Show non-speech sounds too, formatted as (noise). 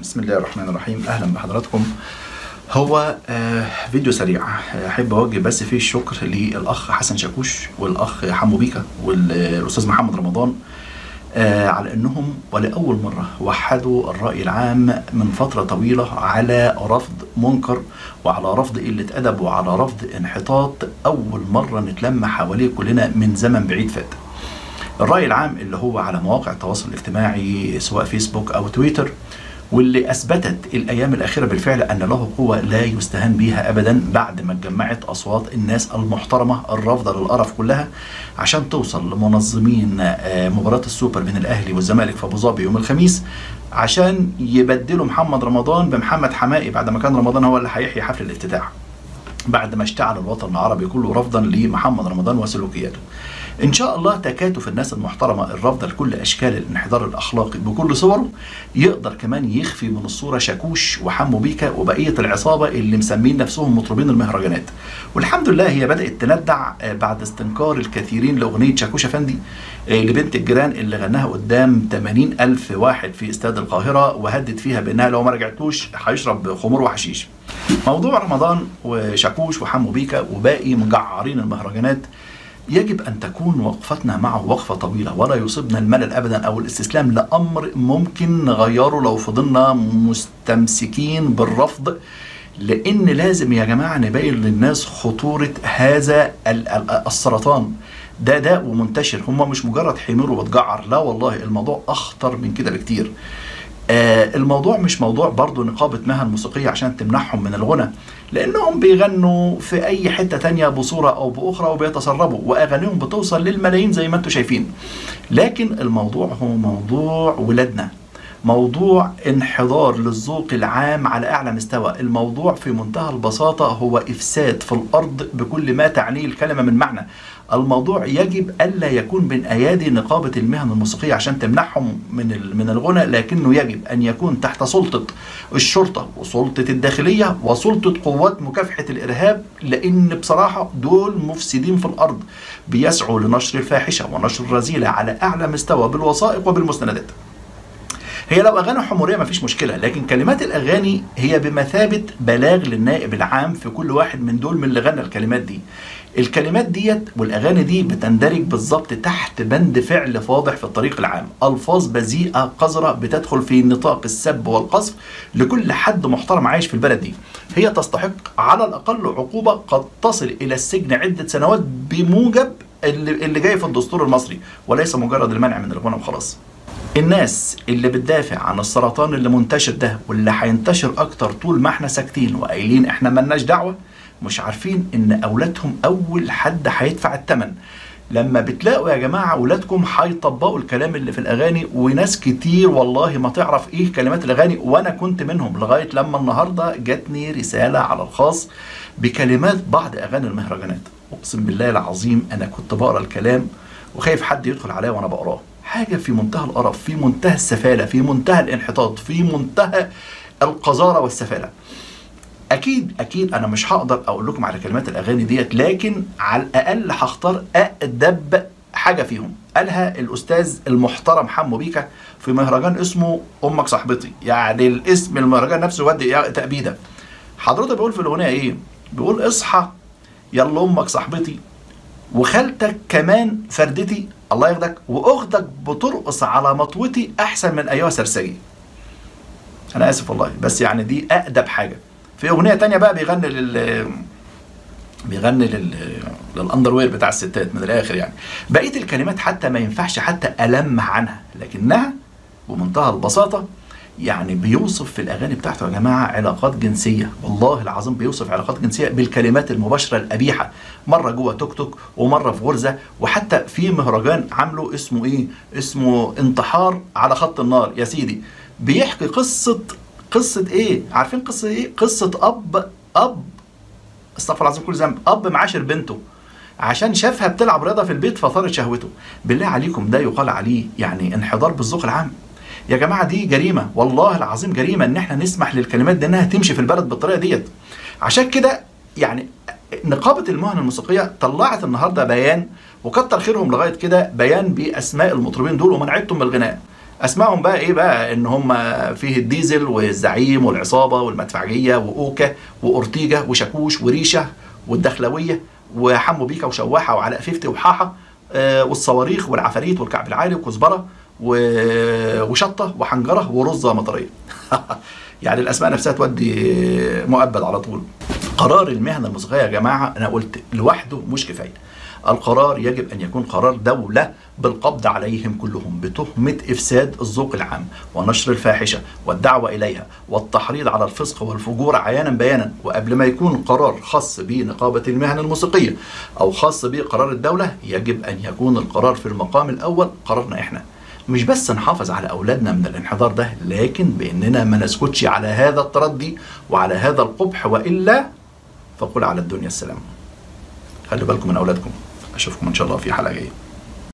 بسم الله الرحمن الرحيم. أهلا بحضراتكم. هو آه فيديو سريع. أحب أوجه بس فيه الشكر للأخ حسن شاكوش والأخ حمو بيكا والأستاذ محمد رمضان آه على إنهم ولأول مرة وحدوا الرأي العام من فترة طويلة على رفض منكر وعلى رفض قلة أدب وعلى رفض انحطاط. أول مرة نتلم حواليه كلنا من زمن بعيد فات. الرأي العام اللي هو على مواقع التواصل الاجتماعي سواء فيسبوك أو تويتر واللي أثبتت الأيام الأخيرة بالفعل أن له قوة لا يستهان بها ابدا بعد ما اتجمعت أصوات الناس المحترمة الرافضة للقرف كلها عشان توصل لمنظمين مباراة السوبر بين الأهلي والزمالك في أبو ظبي يوم الخميس عشان يبدلوا محمد رمضان بمحمد حمائي بعد ما كان رمضان هو اللي هيحيي حفل الافتتاح بعد ما اشتعل الوطن العربي كله رفضا لمحمد رمضان وسلوكياته. إن شاء الله تكاتف الناس المحترمة الرافضة لكل أشكال الانحدار الأخلاقي بكل صوره يقدر كمان يخفي من الصورة شاكوش وحمو بيكا وبقية العصابة اللي مسمين نفسهم مطربين المهرجانات. والحمد لله هي بدأت تندع بعد استنكار الكثيرين لأغنية شاكوش أفندي لبنت الجيران اللي غناها قدام 80 ألف واحد في استاد القاهرة وهدد فيها بأنها لو ما رجعتوش هيشرب خمور وحشيش. موضوع رمضان وشاكوش وحمو بيكا وباقي مجعرين المهرجانات يجب أن تكون وقفتنا معه وقفة طويلة ولا يصيبنا الملل أبدا أو الاستسلام لأمر ممكن نغيره لو فضلنا مستمسكين بالرفض. لأن لازم يا جماعة نبين للناس خطورة هذا السرطان. ده داء ومنتشر هم مش مجرد حمير وبتجعر. لا والله الموضوع أخطر من كده بكتير. آه الموضوع مش موضوع برضو نقابة مهن موسيقية عشان تمنعهم من الغنى. لأنهم بيغنوا في أي حتة تانية بصورة أو بأخرى وبيتسربوا وأغانيهم بتوصل للملايين زي ما أنتم شايفين. لكن الموضوع هو موضوع ولادنا. موضوع انحدار للذوق العام على أعلى مستوى. الموضوع في منتهى البساطة هو إفساد في الأرض بكل ما تعنيه الكلمة من معنى. الموضوع يجب ألا يكون من أيادي نقابة المهن الموسيقية عشان تمنعهم من من الغنى لكنه يجب أن يكون تحت سلطة الشرطة وسلطة الداخلية وسلطة قوات مكافحة الإرهاب لأن بصراحة دول مفسدين في الأرض. بيسعوا لنشر الفاحشة ونشر الرذيله على أعلى مستوى بالوثائق وبالمستندات. هي لو أغاني حمورية مفيش مشكلة لكن كلمات الأغاني هي بمثابة بلاغ للنائب العام في كل واحد من دول من اللي غنى الكلمات دي. الكلمات ديت والأغاني دي بتندرج بالظبط تحت بند فعل فاضح في الطريق العام. ألفاظ بذيئة قذرة بتدخل في نطاق السب والقذف لكل حد محترم عايش في البلد دي. هي تستحق على الأقل عقوبة قد تصل إلى السجن عدة سنوات بموجب اللي, اللي جاي في الدستور المصري وليس مجرد المنع من الغنى وخلاص. الناس اللي بتدافع عن السرطان اللي منتشر ده واللي هينتشر أكتر طول ما إحنا ساكتين وقايلين إحنا ملناش دعوة مش عارفين إن أولادهم أول حد هيدفع الثمن لما بتلاقوا يا جماعة أولادكم هيطبقوا الكلام اللي في الأغاني وناس كتير والله ما تعرف إيه كلمات الأغاني وأنا كنت منهم لغاية لما النهارده جاتني رسالة على الخاص بكلمات بعض أغاني المهرجانات. أقسم بالله العظيم أنا كنت بقرأ الكلام وخايف حد يدخل عليا وأنا بقراه. حاجة في منتهى القرف في منتهى السفالة في منتهى الانحطاط في منتهى القذارة والسفالة. أكيد أكيد أنا مش هقدر أقول لكم على كلمات الأغاني ديت لكن على الأقل هختار أدب حاجة فيهم. قالها الأستاذ المحترم حمو بيكا في مهرجان اسمه أمك صاحبتي. يعني الاسم المهرجان نفسه ودي تأبيدة. حضرتك بيقول في الأغنية إيه؟ بيقول اصحى يلا أمك صاحبتي. وخالتك كمان فردتي الله ياخدك وأختك بترقص على مطوتي أحسن من أيها سرسجي. أنا آسف والله بس يعني دي أقدب حاجة. في أغنية تانية بقى بيغني لل بيغني لل للأندروير بتاع الستات من الآخر يعني. بقية الكلمات حتى ما ينفعش حتى ألمح عنها لكنها بمنتهى البساطة يعني بيوصف في الأغاني بتاعته يا جماعة علاقات جنسية. والله العظيم بيوصف علاقات جنسية بالكلمات المباشرة القبيحة. مرة جوه توك توك ومرة في غرزة. وحتى في مهرجان عامله اسمه إيه؟ اسمه انتحار على خط النار. يا سيدي بيحكي قصة قصة إيه؟ عارفين قصة إيه؟ قصة أب أب أستغفر الله العظيم كل ذنب أب معاشر بنته. عشان شافها بتلعب رياضة في البيت فثارت شهوته. بالله عليكم ده يقال عليه يعني انحدار بالذوق العام. يا جماعة دي جريمة والله العظيم جريمة إن إحنا نسمح للكلمات دي إنها تمشي في البلد بالطريقة ديت. عشان كده يعني نقابة المهن الموسيقية طلعت النهارده بيان وكتر خيرهم لغاية كده بيان بأسماء المطربين دول ومنعتهم من الغناء اسمائهم بقى إيه بقى؟ إن هم فيه الديزل والزعيم والعصابة والمدفعجية وأوكا وأورتيجا وشاكوش وريشة والدخلوية وحمو بيكا وشواحة وعلاء فيفتي وحاحة آه، والصواريخ والعفاريت والكعب العالي وكزبرة وشطة وحنجرة ورزه مطرية. (laughs) يعني الأسماء نفسها تودي مؤبد على طول. قرار المهنة الموسيقية يا جماعة أنا قلت لوحده مش كفاية. القرار يجب أن يكون قرار دولة بالقبض عليهم كلهم بتهمة إفساد الذوق العام ونشر الفاحشة والدعوة إليها والتحريض على الفسق والفجور عيانا بيانا. وقبل ما يكون قرار خاص بنقابة المهن الموسيقية أو خاص بقرار الدولة يجب أن يكون القرار في المقام الأول قرارنا إحنا. مش بس نحافظ على أولادنا من الانحدار ده لكن بأننا ما نسكتش على هذا التردي وعلى هذا القبح وإلا فقل على الدنيا السلام. خلي بالكم من أولادكم. أشوفكم إن شاء الله في حلقة جاية.